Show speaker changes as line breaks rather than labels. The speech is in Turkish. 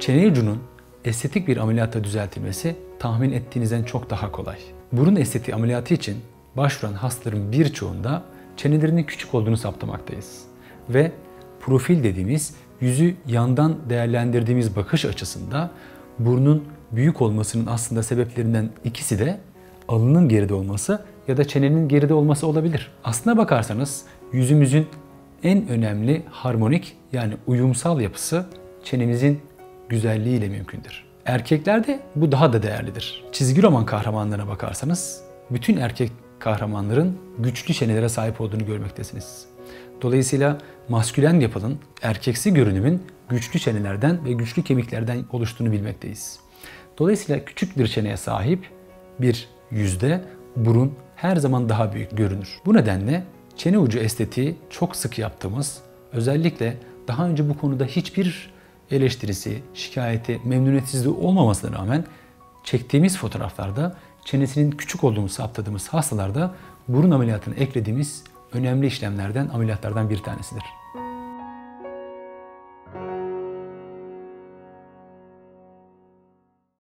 Çene ucunun estetik bir ameliyatta düzeltilmesi tahmin ettiğinizden çok daha kolay. Burun estetiği ameliyatı için başvuran hastaların birçoğunda çenelerinin küçük olduğunu saptamaktayız. Ve profil dediğimiz yüzü yandan değerlendirdiğimiz bakış açısında burnun büyük olmasının aslında sebeplerinden ikisi de alının geride olması ya da çenenin geride olması olabilir. Aslına bakarsanız yüzümüzün en önemli harmonik yani uyumsal yapısı çenemizin güzelliğiyle mümkündür. Erkeklerde bu daha da değerlidir. Çizgi roman kahramanlarına bakarsanız bütün erkek kahramanların güçlü çenelere sahip olduğunu görmektesiniz. Dolayısıyla maskülen yapının, erkeksi görünümün güçlü çenelerden ve güçlü kemiklerden oluştuğunu bilmekteyiz. Dolayısıyla küçük bir çeneye sahip bir yüzde burun her zaman daha büyük görünür. Bu nedenle çene ucu estetiği çok sık yaptığımız, özellikle daha önce bu konuda hiçbir eleştirisi, şikayeti, memnuniyetsizliği olmamasına rağmen çektiğimiz fotoğraflarda çenesinin küçük olduğunu saptadığımız hastalarda burun ameliyatını eklediğimiz önemli işlemlerden, ameliyatlardan bir tanesidir.